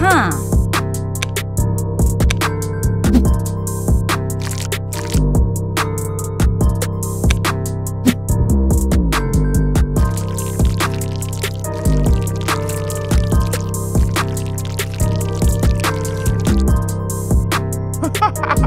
Huh. Ha ha ha!